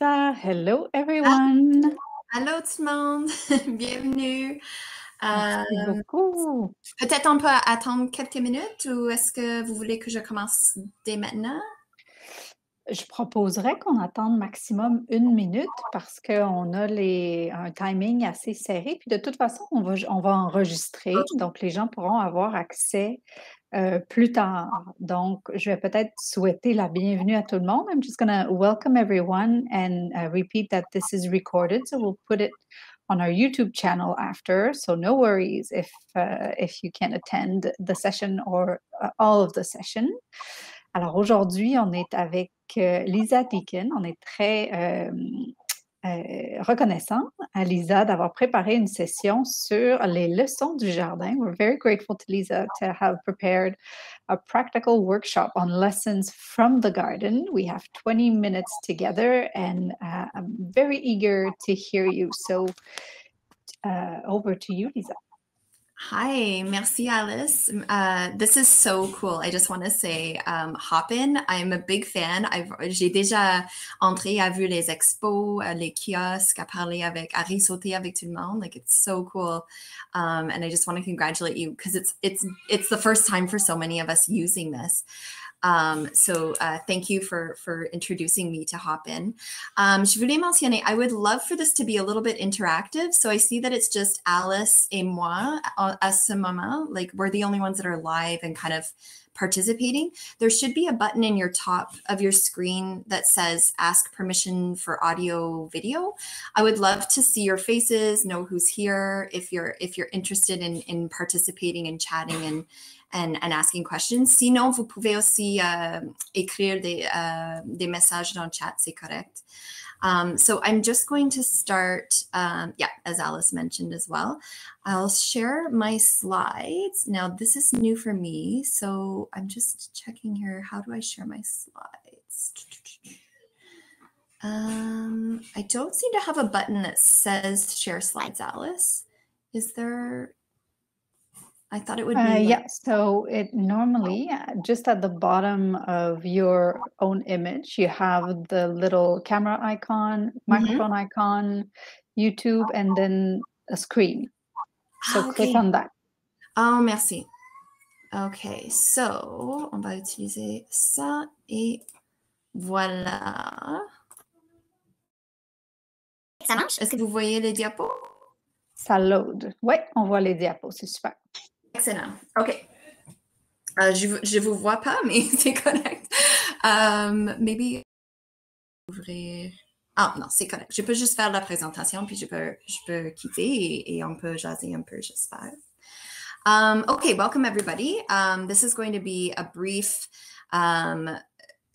Hello, everyone. Allô tout le monde, bienvenue. Merci Euh, beaucoup. peut-être on peut attendre quelques minutes ou est-ce que vous voulez que je commence dès maintenant? Je proposerais qu'on attende maximum une minute parce qu'on a les, un timing assez serré. Puis de toute façon, on va, on va enregistrer, donc les gens pourront avoir accès euh, plus tard. Donc, je vais peut-être souhaiter la bienvenue à tout le monde. I'm just going to welcome everyone and uh, repeat that this is recorded. So we'll put it on our YouTube channel after. So no worries if uh, if you can't attend the session or uh, all of the session. Alors aujourd'hui, on est avec euh, Lisa Deacon. On est très euh, euh, reconnaissant à Lisa d'avoir préparé une session sur les leçons du jardin. We're very grateful to Lisa to have prepared a practical workshop on lessons from the garden. We have 20 minutes together and uh, I'm very eager to hear you. So uh, over to you, Lisa. Hi, merci Alice. Uh, this is so cool. I just want to say, um, Hopin, I'm a big fan. I've, j'ai déjà entré à vu les expos, euh, les kiosques, à parler avec, à risauter avec tout le monde. Like it's so cool. Um, and I just want to congratulate you because it's it's it's the first time for so many of us using this. Um, so uh, thank you for for introducing me to Hopin. Um, je voulais mentionner, I would love for this to be a little bit interactive. So I see that it's just Alice et moi à ce moment. Like we're the only ones that are live and kind of participating. There should be a button in your top of your screen that says ask permission for audio video. I would love to see your faces, know who's here, if you're if you're interested in in participating and chatting and and, and asking questions. Sinon, vous pouvez aussi uh, écrire des, uh, des messages dans le chat, c'est correct. Um, so I'm just going to start, um, yeah, as Alice mentioned as well. I'll share my slides. Now, this is new for me, so I'm just checking here. How do I share my slides? Um, I don't seem to have a button that says share slides, Alice. Is there? I thought it would be. Uh, like- yeah, so it normally uh, just at the bottom of your own image, you have the little camera icon, microphone icon, YouTube, and then a screen. So Ah, click on that. Oh, merci. OK, so, on va utiliser ça et voilà. Ça marche? Est-ce que vous voyez les diapos? Ça load. Ouais, on voit les diapos, c'est super. Excellent. OK. Euh, je, je vous vois pas, mais c'est correct. Um, maybe ouvrir. Ah non, c'est correct. Je peux juste faire la présentation, puis je peux, je peux quitter et, et on peut jaser un peu, j'espère. Um, okay, welcome everybody. Um, this is going to be a brief um,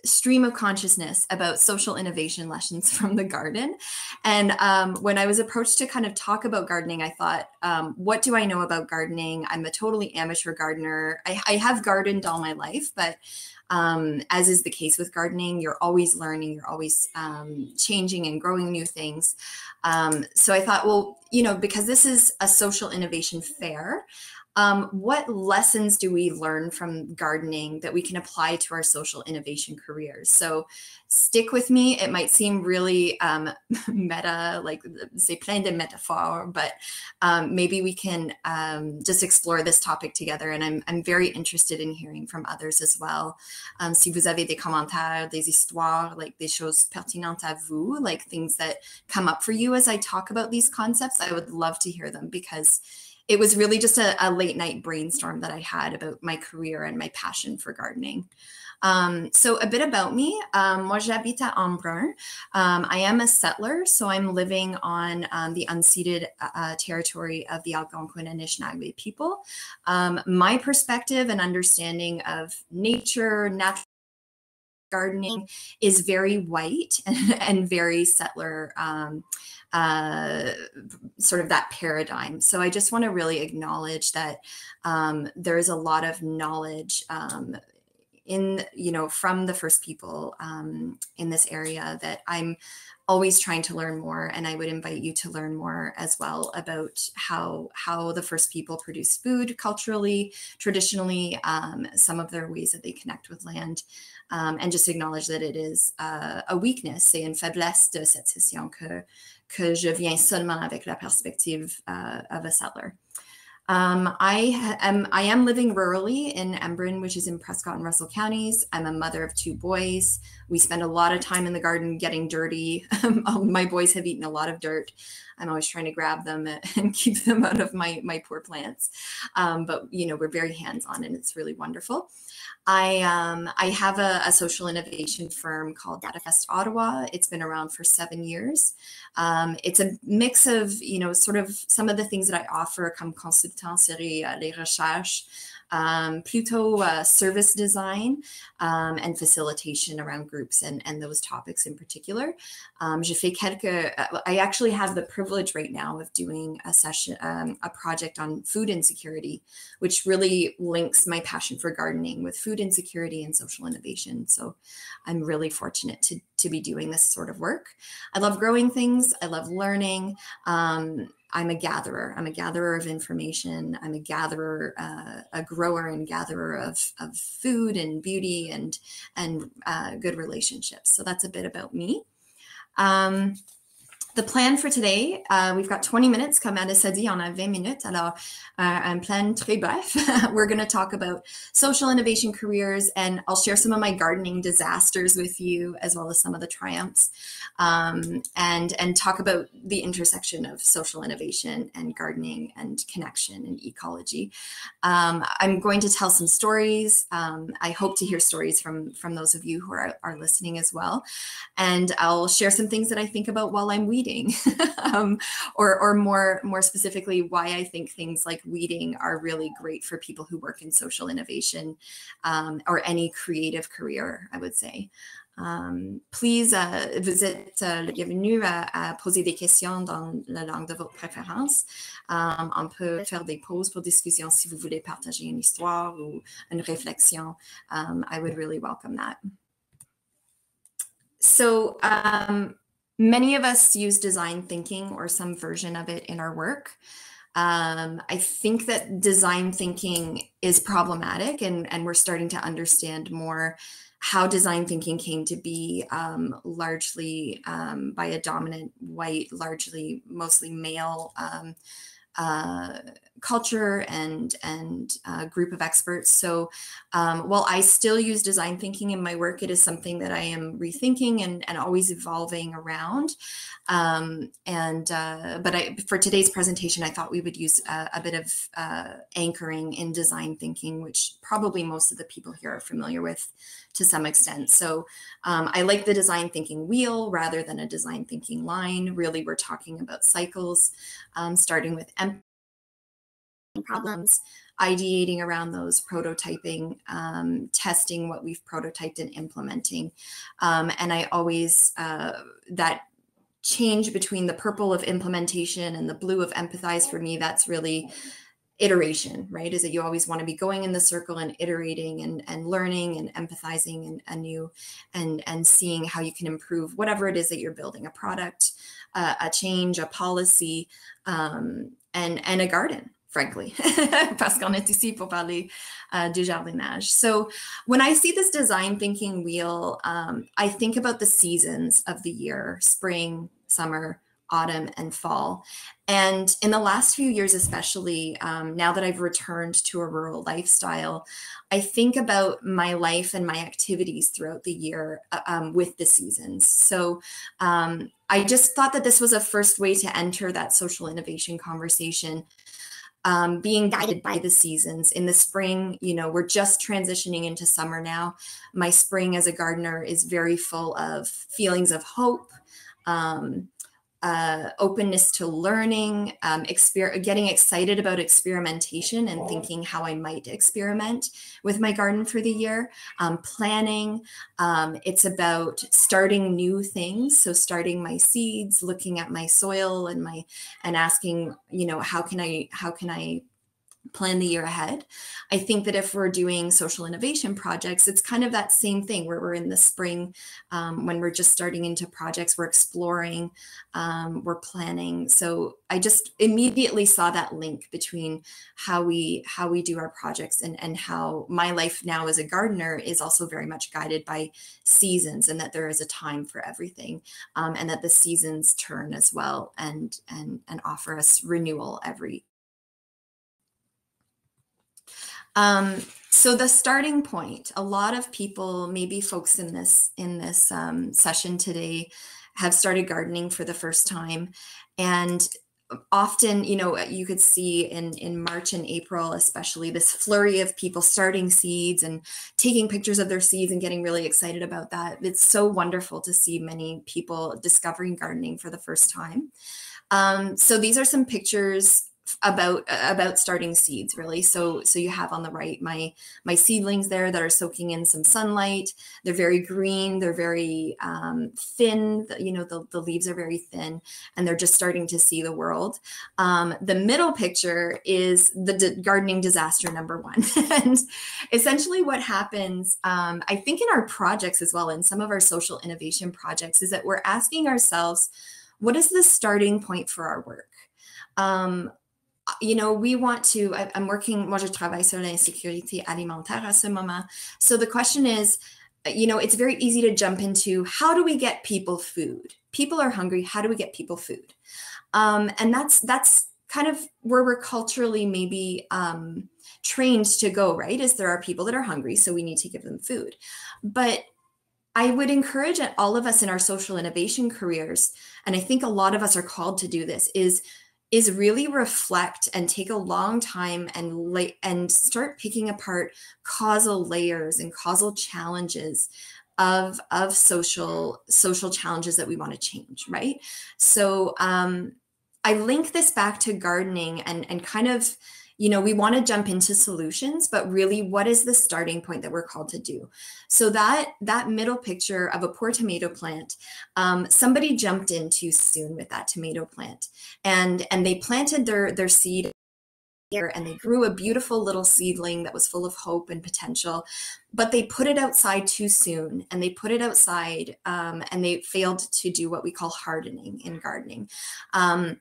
stream of consciousness about social innovation lessons from the garden. And um, when I was approached to kind of talk about gardening, I thought, um, what do I know about gardening? I'm a totally amateur gardener. I, I have gardened all my life, but um, as is the case with gardening, you're always learning, you're always um, changing and growing new things. Um, so I thought, well, you know, because this is a social innovation fair, um, what lessons do we learn from gardening that we can apply to our social innovation careers? So stick with me. It might seem really um, meta, like c'est plein de métaphores, but um, maybe we can um, just explore this topic together. And I'm, I'm very interested in hearing from others as well. Um, si vous avez des commentaires, des histoires, like des choses pertinentes à vous, like things that come up for you as I talk about these concepts, I would love to hear them because it was really just a, a late night brainstorm that I had about my career and my passion for gardening. Um, so a bit about me. Um, moi, j'habite à Embrun. Um, I am a settler, so I'm living on um, the unceded uh, territory of the Algonquin and Anishinaabe people. Um, my perspective and understanding of nature, natural gardening is very white and, and very settler um, uh, sort of that paradigm. So I just want to really acknowledge that um, there is a lot of knowledge um, in you know from the first people um, in this area that i'm always trying to learn more and i would invite you to learn more as well about how how the first people produce food culturally traditionally um, some of their ways that they connect with land um, and just acknowledge that it is uh, a weakness et une faiblesse de cette session que que je viens seulement avec la perspective uh, of a settler um, I am I am living rurally in Embrun, which is in Prescott and Russell counties. I'm a mother of two boys. We spend a lot of time in the garden getting dirty. my boys have eaten a lot of dirt. I'm always trying to grab them and keep them out of my my poor plants. Um, but you know, we're very hands on, and it's really wonderful. I um, I have a, a, social innovation firm called DataFest Ottawa. It's been around for seven years. Um, it's a mix of you know sort of some of the things that I offer comme consultant série les recherches um, Pluto uh, service design um, and facilitation around groups and, and those topics in particular. Um, je fais quelques, uh, I actually have the privilege right now of doing a session, um, a project on food insecurity, which really links my passion for gardening with food insecurity and social innovation. So I'm really fortunate to, to be doing this sort of work. I love growing things. I love learning. Um, I'm a gatherer. I'm a gatherer of information. I'm a gatherer, uh, a grower and gatherer of, of food and beauty and and uh, good relationships. So that's a bit about me. Um, the plan for today, uh, we've got 20 minutes. Comme Alice a dit, on a 20 minutes. Alors, uh, un plan très bref. We're going to talk about social innovation careers, and I'll share some of my gardening disasters with you, as well as some of the triumphs, um, and and talk about the intersection of social innovation and gardening and connection and ecology. Um, I'm going to tell some stories. Um, I hope to hear stories from from those of you who are, are listening as well, and I'll share some things that I think about while I'm weeding weeding um, or, or more, more specifically, why I think things like weeding are really great for people who work in social innovation um, or any creative career, I would say. Um, please, uh, vous êtes uh, le bienvenu à, à, poser des questions dans la langue de votre préférence. Um, on peut faire des pauses pour discussion si vous voulez partager une histoire ou une réflexion. Um, I would really welcome that. So, um, many of us use design thinking or some version of it in our work. Um, I think that design thinking is problematic, and, and we're starting to understand more how design thinking came to be um, largely um, by a dominant white, largely mostly male um, uh, culture and and uh, group of experts. So um, while I still use design thinking in my work, it is something that I am rethinking and, and always evolving around. Um, and uh, but I, for today's presentation, I thought we would use a, a bit of uh, anchoring in design thinking, which probably most of the people here are familiar with to some extent. So um, I like the design thinking wheel rather than a design thinking line. Really, we're talking about cycles, um, starting with empathy problems, ideating around those, prototyping, um, testing what we've prototyped and implementing. Um, and I always, uh, that change between the purple of implementation and the blue of empathize for me, that's really iteration, right? Is that you always want to be going in the circle and iterating and, and learning and empathizing and anew and, and seeing how you can improve whatever it is that you're building, a product, uh, a change, a policy, um, and, and a garden, frankly, parce qu'on est ici pour parler uh, du jardinage. So when I see this design thinking wheel, um, I think about the seasons of the year, spring, summer, autumn, and fall. And in the last few years, especially um, now that I've returned to a rural lifestyle, I think about my life and my activities throughout the year uh, um, with the seasons. So um, I just thought that this was a first way to enter that social innovation conversation um, being guided by the seasons. In the spring, you know, we're just transitioning into summer now. My spring as a gardener is very full of feelings of hope, um, uh, openness to learning, um, exper- getting excited about experimentation and thinking how I might experiment with my garden for the year, um, planning. Um, it's about starting new things. So starting my seeds, looking at my soil and my and asking, you know, how can I how can I plan the year ahead. I think that if we're doing social innovation projects, it's kind of that same thing where we're in the spring um, when we're just starting into projects, we're exploring, um, we're planning. So I just immediately saw that link between how we how we do our projects and and how my life now as a gardener is also very much guided by seasons and that there is a time for everything um, and that the seasons turn as well and and and offer us renewal every um, so the starting point, a lot of people, maybe folks in this in this um, session today, have started gardening for the first time, and often you know you could see in in march and april especially this flurry of people starting seeds and taking pictures of their seeds and getting really excited about that. It's so wonderful to see many people discovering gardening for the first time. Um, so these are some pictures about about starting seeds really. So so you have on the right my my seedlings there that are soaking in some sunlight. They're very green they're very um, thin you know the, the leaves are very thin and they're just starting to see the world. Um, the middle picture is the d- gardening disaster number one. And essentially what happens um, i think in our projects as well in some of our social innovation projects is that we're asking ourselves what is the starting point for our work? Um, you know, we want to, I, am working, moi je travaille sur l'insécurité alimentaire à ce moment. So the question is, you know, it's very easy to jump into how do we get people food? People are hungry. How do we get people food? Um, and that's that's kind of where we're culturally maybe um, trained to go, right? Is there are people that are hungry, so we need to give them food. But I would encourage all of us in our social innovation careers, and I think a lot of us are called to do this, is is really reflect and take a long time and lay, and start picking apart causal layers and causal challenges of of social social challenges that we want to change right? So um i link this back to gardening and and kind of you know, we want to jump into solutions, but really what is the starting point that we're called to do? So that that middle picture of a poor tomato plant, um, somebody jumped in too soon with that tomato plant and and they planted their their seed here and they grew a beautiful little seedling that was full of hope and potential but they put it outside too soon and they put it outside um, and they failed to do what we call hardening in gardening um,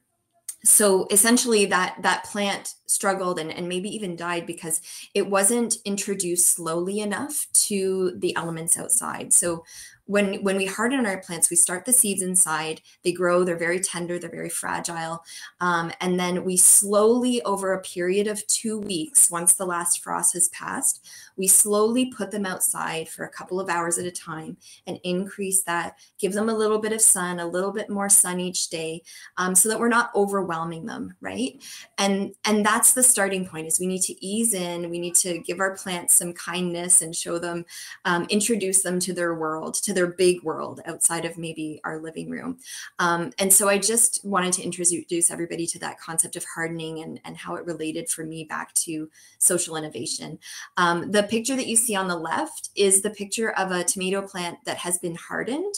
so essentially that that plant struggled and, and maybe even died because it wasn't introduced slowly enough to the elements outside. So when when we harden our plants we start the seeds inside they grow they're very tender they're very fragile um, and then we slowly over a period of two weeks once the last frost has passed we slowly put them outside for a couple of hours at a time and increase that give them a little bit of sun a little bit more sun each day um, so that we're not overwhelming them right? And and that's the starting point is we need to ease in we need to give our plants some kindness and show them um, introduce them to their world to their big world outside of maybe our living room. Um, and so I just wanted to introduce everybody to that concept of hardening and, and how it related for me back to social innovation. Um, the picture that you see on the left is the picture of a tomato plant that has been hardened.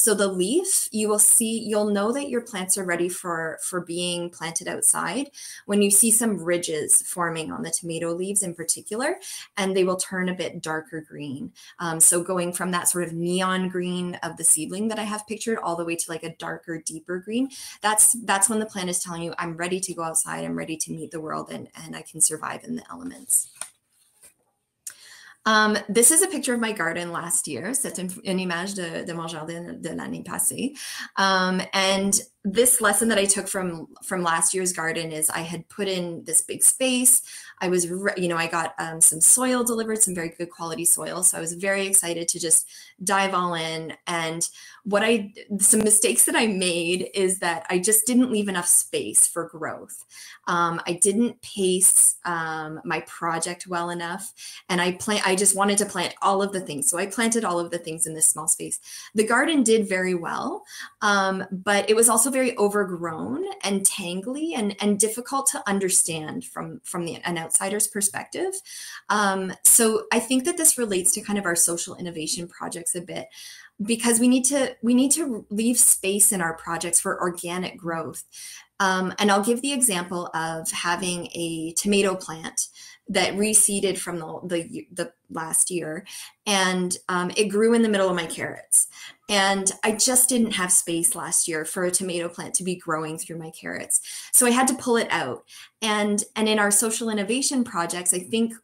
So the leaf, you will see, you'll know that your plants are ready for, for being planted outside when you see some ridges forming on the tomato leaves in particular, and they will turn a bit darker green. Um, so going from that sort of neon green of the seedling that I have pictured all the way to like a darker, deeper green, that's that's when the plant is telling you, I'm ready to go outside, I'm ready to meet the world, and, and I can survive in the elements. Um, this is a picture of my garden last year. C'est une, image de, de mon jardin de l'année passée. Um, and this lesson that I took from from last year's garden is I had put in this big space. I was, you know, I got um, some soil delivered, some very good quality soil. So I was very excited to just dive all in. And what I, some mistakes that I made is that I just didn't leave enough space for growth. Um, I didn't pace um, my project well enough. And I plant, I just wanted to plant all of the things. So I planted all of the things in this small space. The garden did very well, um, but it was also very overgrown and tangly and, and difficult to understand from, from the, an outsider's perspective. Um, so I think that this relates to kind of our social innovation projects a bit because we need to we need to leave space in our projects for organic growth Um, and I'll give the example of having a tomato plant that reseeded from the, the, the last year. And um, it grew in the middle of my carrots. And i just didn't have space last year for a tomato plant to be growing through my carrots. So i had to pull it out. And and in our social innovation projects i think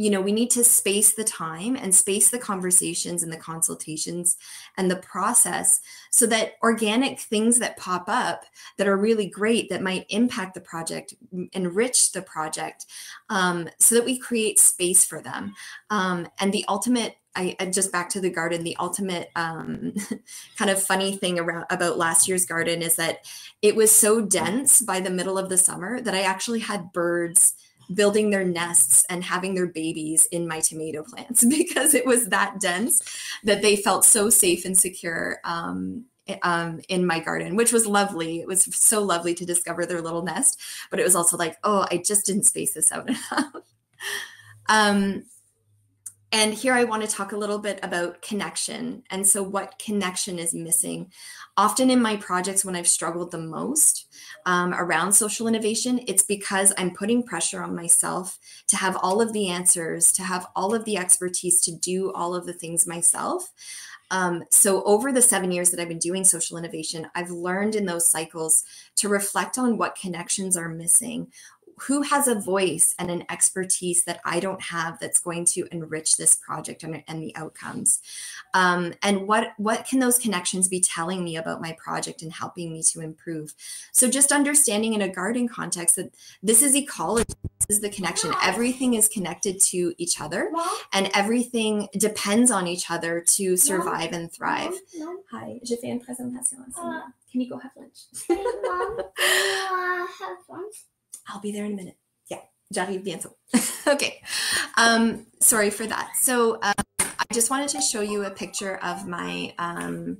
you know we need to space the time and space the conversations and the consultations and the process so that organic things that pop up that are really great that might impact the project enrich the project um, so that we create space for them um, and the ultimate I, just back to the garden. The ultimate um, kind of funny thing around about last year's garden is that it was so dense by the middle of the summer that I actually had birds building their nests and having their babies in my tomato plants because it was that dense that they felt so safe and secure um, um, in my garden, which was lovely. It was so lovely to discover their little nest, but it was also like, oh, I just didn't space this out enough. um, and here I want to talk a little bit about connection. And so, what connection is missing? Often in my projects, when I've struggled the most um, around social innovation, it's because I'm putting pressure on myself to have all of the answers, to have all of the expertise to do all of the things myself. Um, so, over the seven years that I've been doing social innovation, I've learned in those cycles to reflect on what connections are missing, who has a voice and an expertise that I don't have that's going to enrich this project and, and the outcomes? Um, and what, what can those connections be telling me about my project and helping me to improve? So just understanding in a garden context that this is ecology, this is the connection. Everything is connected to each other and everything depends on each other to survive and thrive. Hi, j'ai fait une présentation. Uh, can you go have lunch? Mom, uh, have lunch? I'll be there in a minute. Yeah, j'arrive bientôt. okay. Um, sorry for that. So um, I just wanted to show you a picture of my um,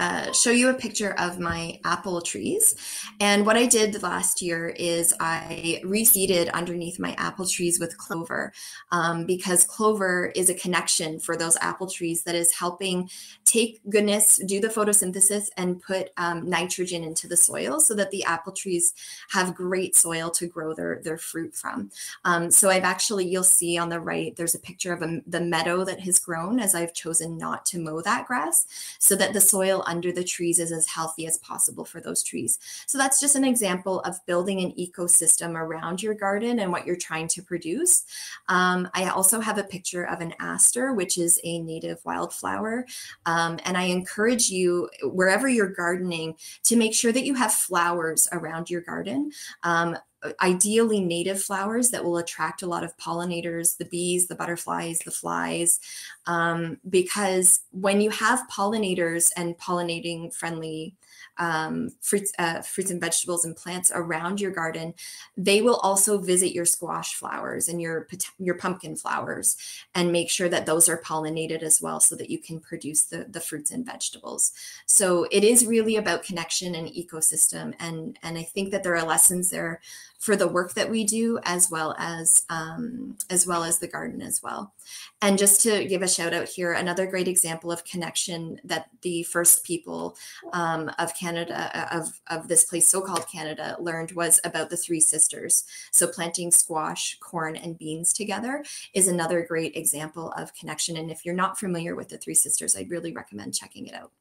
uh, show you a picture of my apple trees. And what I did last year is I reseeded underneath my apple trees with clover um, because clover is a connection for those apple trees that is helping take goodness, do the photosynthesis, and put um, nitrogen into the soil so that the apple trees have great soil to grow their, their fruit from. Um, so I've actually, you'll see on the right, there's a picture of a, the meadow that has grown as I've chosen not to mow that grass so that the soil under the trees is as healthy as possible for those trees. So that's just an example of building an ecosystem around your garden and what you're trying to produce. Um, I also have a picture of an aster, which is a native wildflower. Um, and I encourage you, wherever you're gardening, to make sure that you have flowers around your garden. Um, ideally native flowers that will attract a lot of pollinators, the bees, the butterflies, the flies, um, because when you have pollinators and pollinating friendly um, fruits, uh, fruits and vegetables and plants around your garden, they will also visit your squash flowers and your your pumpkin flowers and make sure that those are pollinated as well, so that you can produce the the fruits and vegetables. So it is really about connection and ecosystem, and and I think that there are lessons there for the work that we do as well as um, as well as the garden as well. And just to give a shout out here another great example of connection that the first people um, of canada uh, of, of this place so-called canada learned was about the three sisters. So planting squash corn and beans together is another great example of connection. And if you're not familiar with the three sisters i'd really recommend checking it out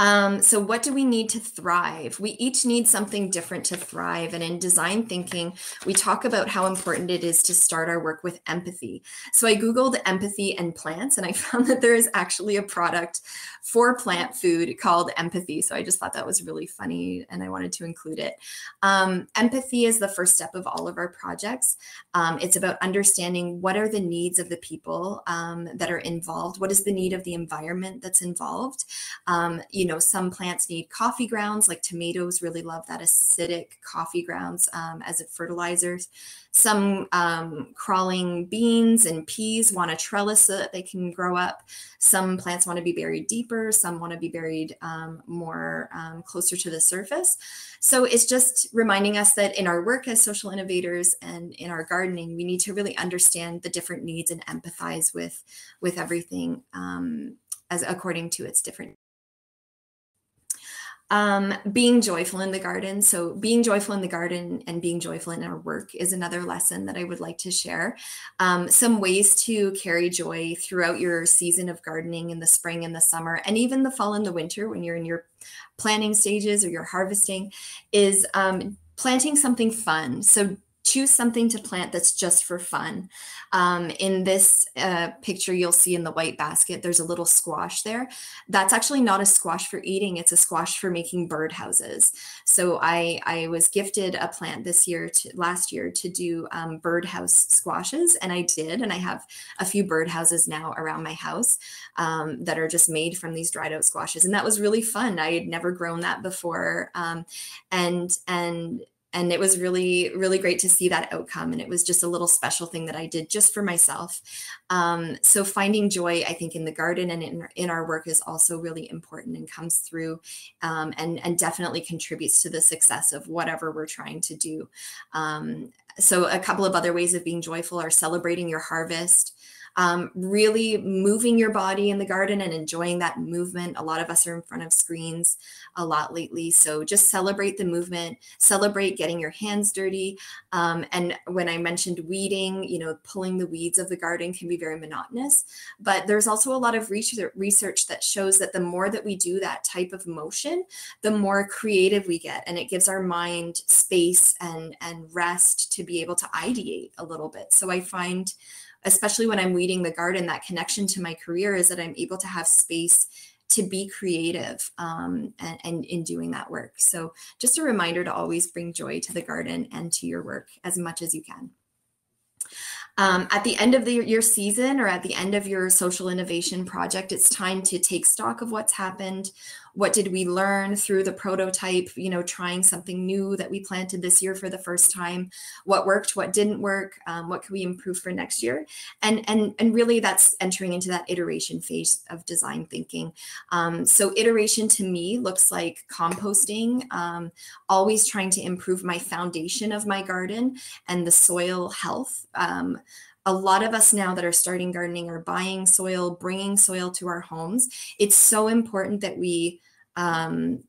um, so, what do we need to thrive? We each need something different to thrive. And in design thinking, we talk about how important it is to start our work with empathy. So, I Googled empathy and plants, and I found that there is actually a product for plant food called empathy. So, I just thought that was really funny and I wanted to include it. Um, empathy is the first step of all of our projects. Um, it's about understanding what are the needs of the people um, that are involved, what is the need of the environment that's involved. Um, you you know, some plants need coffee grounds, like tomatoes really love that acidic coffee grounds um, as a fertilizers. Some um, crawling beans and peas want a trellis so that they can grow up. Some plants want to be buried deeper. Some want to be buried um, more um, closer to the surface. So it's just reminding us that in our work as social innovators and in our gardening, we need to really understand the different needs and empathize with with everything um, as according to its different Um, being joyful in the garden. So, being joyful in the garden and being joyful in our work is another lesson that I would like to share. Um, some ways to carry joy throughout your season of gardening in the spring and the summer, and even the fall and the winter when you're in your planting stages or you're harvesting, is um, planting something fun. So, choose something to plant that's just for fun. Um, in this uh, picture, you'll see in the white basket, there's a little squash there. That's actually not a squash for eating, it's a squash for making bird houses. So I, I was gifted a plant this year, to, last year, to do um, birdhouse squashes, and I did. And I have a few birdhouses now around my house um, that are just made from these dried out squashes. And that was really fun. I had never grown that before. Um, and, and, and it was really really great to see that outcome. And it was just a little special thing that i did just for myself. Um, so finding joy i think in the garden and in, in our work is also really important and comes through um, and and definitely contributes to the success of whatever we're trying to do. Um, so a couple of other ways of being joyful are celebrating your harvest um, really moving your body in the garden and enjoying that movement. A lot of us are in front of screens a lot lately. So just celebrate the movement, celebrate getting your hands dirty. Um, and when I mentioned weeding, you know, pulling the weeds of the garden can be very monotonous. But there's also a lot of research that shows that the more that we do that type of motion, the more creative we get. And it gives our mind space and, and rest to be able to ideate a little bit. So I find especially when I'm weeding the garden, that connection to my career is that I'm able to have space to be creative um, and, and, in doing that work. So, just a reminder to always bring joy to the garden and to your work as much as you can. Um, at the end of the, your season or at the end of your social innovation project, it's time to take stock of what's happened, what did we learn through the prototype you know trying something new that we planted this year for the first time? What worked what didn't work? Um, what can we improve for next year? And and and really that's entering into that iteration phase of design thinking. Um, so iteration to me looks like composting um, always trying to improve my foundation of my garden and the soil health. Um, a lot of us now that are starting gardening are buying soil, bringing soil to our homes. It's so important that we um,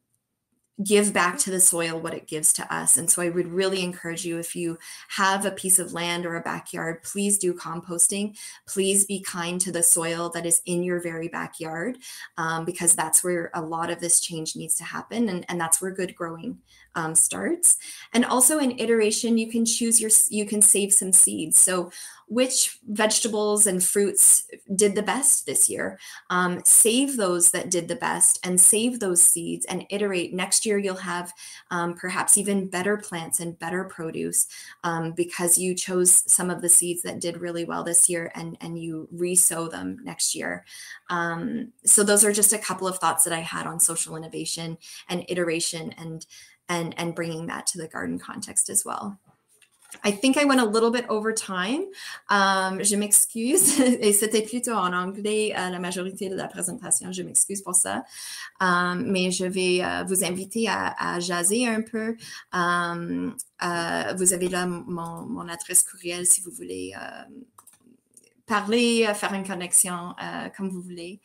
give back to the soil what it gives to us. And so I would really encourage you if you have a piece of land or a backyard, please do composting. Please be kind to the soil that is in your very backyard um, because that's where a lot of this change needs to happen. And, and that's where good growing um, starts. And also in iteration, you can choose your, you can save some seeds. So which vegetables and fruits did the best this year. Um, save those that did the best and save those seeds and iterate. Next year, you'll have um, perhaps even better plants and better produce um, because you chose some of the seeds that did really well this year and, and you resow them next year. Um, so, those are just a couple of thoughts that I had on social innovation and iteration and and and bringing that to the garden context as well. I think I went a little bit over time. Um, je m'excuse. Et c'était plutôt en anglais euh, la majorité de la présentation. Je m'excuse pour ça. Um, mais je vais euh, vous inviter à, jaser un peu. Euh, vous avez là mon, mon, adresse courriel si vous voulez euh, parler, faire une connexion euh, comme vous voulez.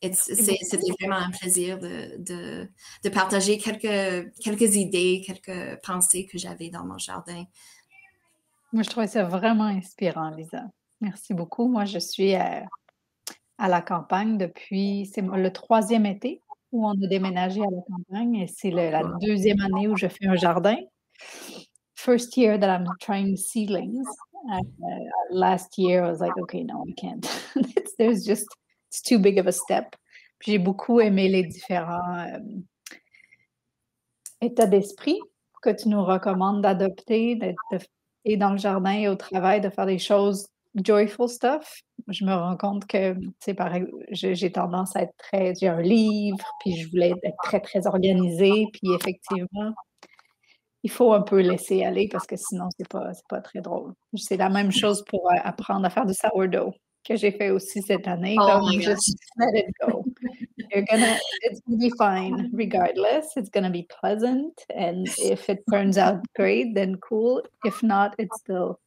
C'était vraiment un plaisir de, de, de, partager quelques, quelques idées, quelques pensées que j'avais dans mon jardin. Moi, je trouvais ça vraiment inspirant, Lisa. Merci beaucoup. Moi, je suis à, à la campagne depuis, c'est le troisième été où on a déménagé à la campagne et c'est la deuxième année où je fais un jardin. First year that I'm trying seedlings. Uh, last year, I was like, okay, no, I can't. There's just it's too big of a step. J'ai beaucoup aimé les différents euh, états d'esprit que tu nous recommandes d'adopter, et dans le jardin et au travail, de faire des choses joyful stuff. Je me rends compte que, tu sais, j'ai tendance à être très, j'ai un livre, puis je voulais être très, très organisée, puis effectivement, il faut un peu laisser aller parce que sinon, c'est pas, pas très drôle. C'est la même chose pour euh, apprendre à faire du sourdough. Que j'ai fait aussi cette année. Oh donc, just let it go. You're gonna, it's gonna be fine regardless. It's gonna be pleasant, and if it turns out great, then cool. If not, it's still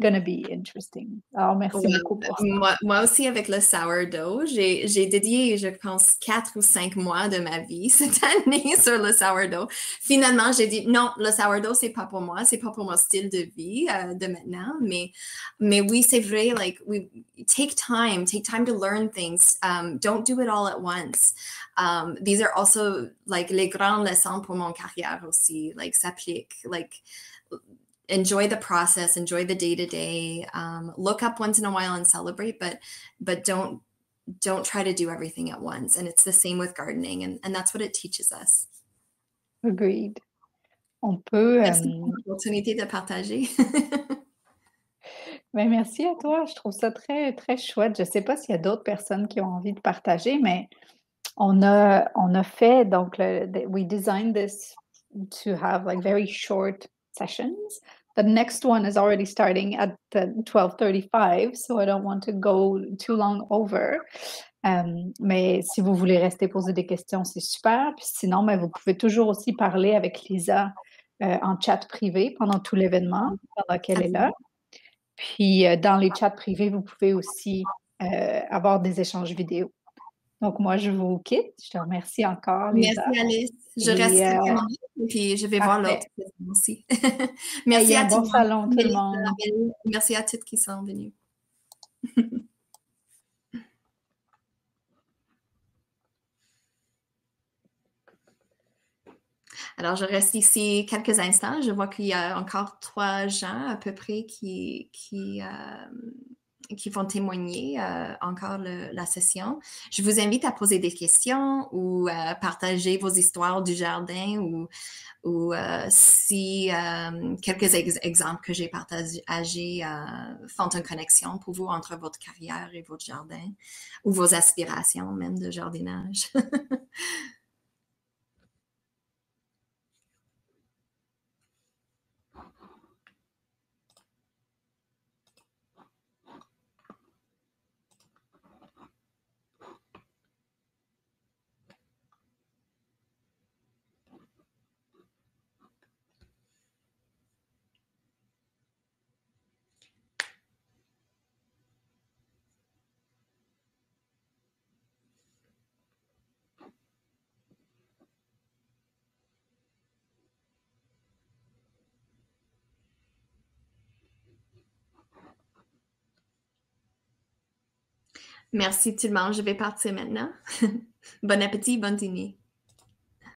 gonna be interesting. Alors, merci beaucoup pour ça. Moi, moi, aussi, avec le sourdough, j'ai dédié, je pense, quatre ou cinq mois de ma vie cette année sur le sourdough. Finalement, j'ai dit non, le sourdough, c'est pas pour moi, c'est pas pour mon style de vie euh, de maintenant. Mais, mais oui, c'est vrai, like, we take time, take time to learn things. Um, don't do it all at once. Um, these are also, like, les grandes leçons pour mon carrière aussi, like, s'appliquent. Like, enjoy the process enjoy the day to day look up once in a while and celebrate but but don't don't try to do everything at once. And it's the same with gardening and, and that's what it teaches us. Agreed. On peut merci euh, l'opportunité de partager. Mais merci à toi. Je trouve ça très très chouette. Je sais pas s'il y a d'autres personnes qui ont envie de partager mais on a on a fait donc le, we designed this to have like very short sessions the next one is already starting at 12:35, so I don't want to go too long over. Um, mais si vous voulez rester poser des questions, c'est super. Puis sinon, mais vous pouvez toujours aussi parler avec Lisa euh, en chat privé pendant tout l'événement, pendant qu'elle est là. Puis euh, dans les chats privés, vous pouvez aussi euh, avoir des échanges vidéo. Donc, moi, je vous quitte. Je te remercie encore. Lisa. Merci, Alice. Je reste euh, et puis je vais voir l'autre aussi. Merci à bon salon, tout le monde. Merci à toutes qui sont venus. Alors, je reste ici quelques instants. Je vois qu'il y a encore trois gens à peu près qui, qui, euh, qui vont témoigner euh, encore la session. Je vous invite à poser des questions ou à partager vos histoires du jardin ou, ou euh, si euh, quelques exemples que j'ai partagés font une connexion pour vous entre votre carrière et votre jardin ou vos aspirations même de jardinage. Merci tout le monde. Je vais partir maintenant. bon appétit, bon dîner.